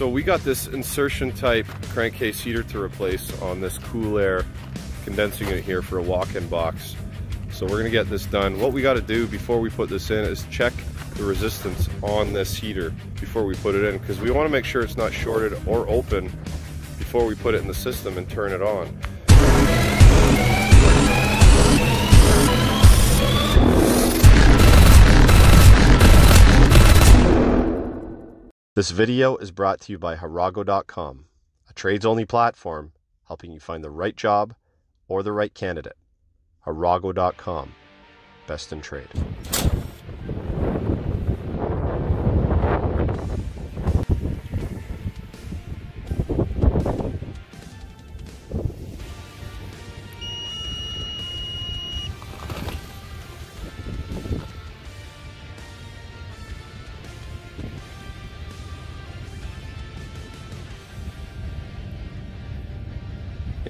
So we got this insertion type crankcase heater to replace on this Cool Air condensing unit here for a walk-in box. So we're gonna get this done. What we gotta do before we put this in is check the resistance on this heater before we put it in because we wanna make sure it's not shorted or open before we put it in the system and turn it on. This video is brought to you by Hirago.com, a trades only platform helping you find the right job or the right candidate. Hirago.com, best in trade.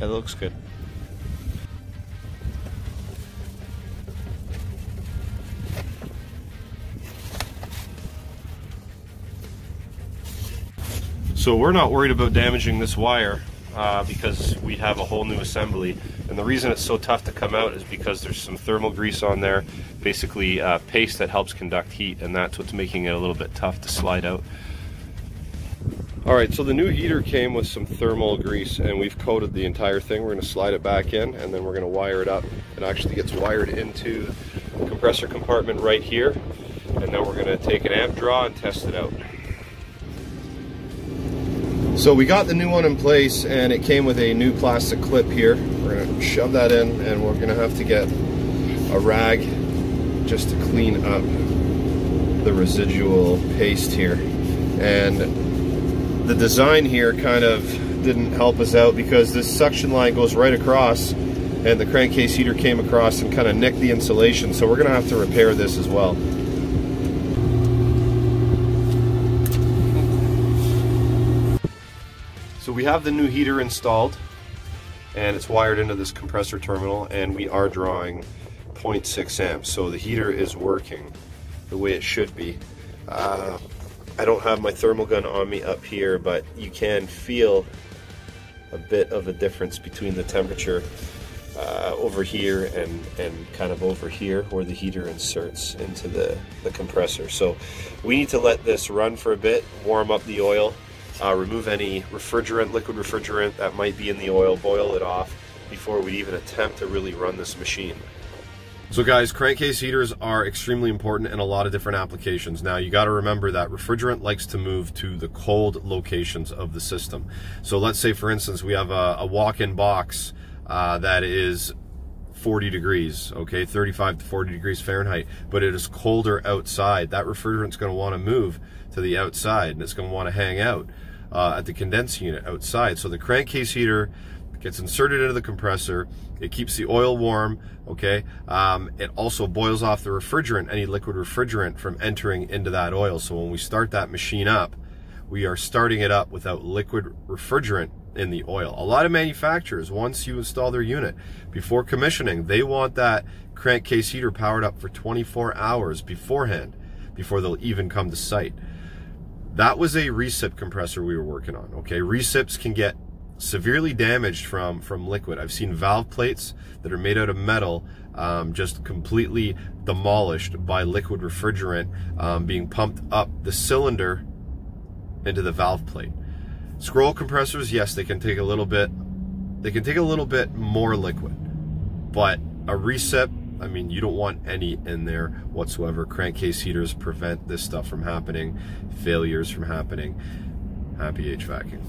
Yeah, that looks good. So we're not worried about damaging this wire uh, because we have a whole new assembly. And the reason it's so tough to come out is because there's some thermal grease on there, basically uh, paste that helps conduct heat, and that's what's making it a little bit tough to slide out. All right, so the new heater came with some thermal grease and we've coated the entire thing. We're gonna slide it back in and then we're gonna wire it up. It actually gets wired into the compressor compartment right here. And then we're gonna take an amp draw and test it out. So we got the new one in place and it came with a new plastic clip here. We're gonna shove that in and we're gonna have to get a rag just to clean up the residual paste here. And the design here kind of didn't help us out because this suction line goes right across and the crankcase heater came across and kind of nicked the insulation so we're gonna have to repair this as well. So we have the new heater installed and it's wired into this compressor terminal and we are drawing 0.6 amps so the heater is working the way it should be. Uh, I don't have my thermal gun on me up here, but you can feel a bit of a difference between the temperature uh, over here and, and kind of over here where the heater inserts into the, the compressor. So we need to let this run for a bit, warm up the oil, uh, remove any refrigerant, liquid refrigerant that might be in the oil, boil it off before we even attempt to really run this machine. So guys, crankcase heaters are extremely important in a lot of different applications. Now you gotta remember that refrigerant likes to move to the cold locations of the system. So let's say for instance, we have a, a walk-in box uh, that is 40 degrees, okay, 35 to 40 degrees Fahrenheit, but it is colder outside. That refrigerant's gonna wanna move to the outside and it's gonna wanna hang out uh, at the condensing unit outside. So the crankcase heater gets inserted into the compressor. It keeps the oil warm, okay? Um, it also boils off the refrigerant, any liquid refrigerant from entering into that oil. So when we start that machine up, we are starting it up without liquid refrigerant in the oil. A lot of manufacturers, once you install their unit, before commissioning, they want that crankcase heater powered up for 24 hours beforehand, before they'll even come to site. That was a recip compressor we were working on, okay? Recips can get severely damaged from from liquid. I've seen valve plates that are made out of metal um, just completely demolished by liquid refrigerant um, being pumped up the cylinder into the valve plate. Scroll compressors, yes, they can take a little bit. They can take a little bit more liquid, but a recip. I mean, you don't want any in there whatsoever. Crankcase heaters prevent this stuff from happening, failures from happening. Happy HVACing.